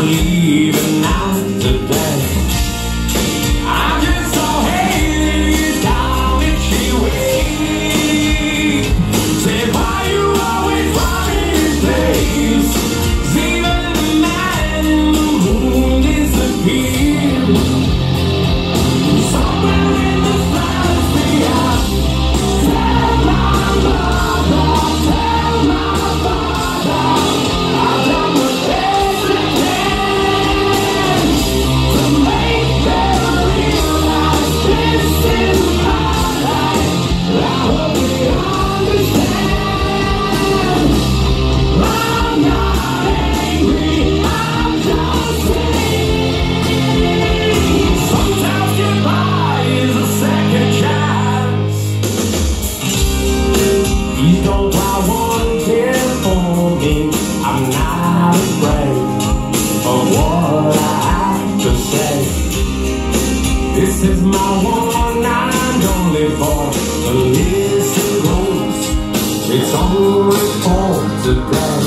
leaving This is my one and only boy, the list goes. It's always for the best.